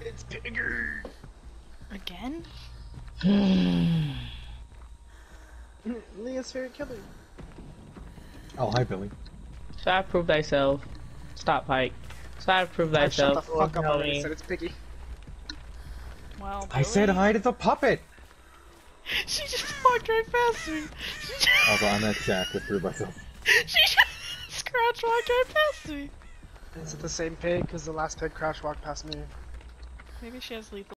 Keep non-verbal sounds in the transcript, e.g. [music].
Piggy! Again? Hmm. Leah's favorite killer. Oh, hi, Billy. Try to prove thyself. Stop, Pike. Try to prove I shut the thyself. fuck up Tell already. me. Said it's Piggy. Well, I said hi to the puppet! [laughs] She just walked right past me. She just, [laughs] Also, I'm at Jack with through myself. [laughs] she just scratch walked right past me. Is it the same pig? Because the last pig crash walked past me. Maybe she has lethal.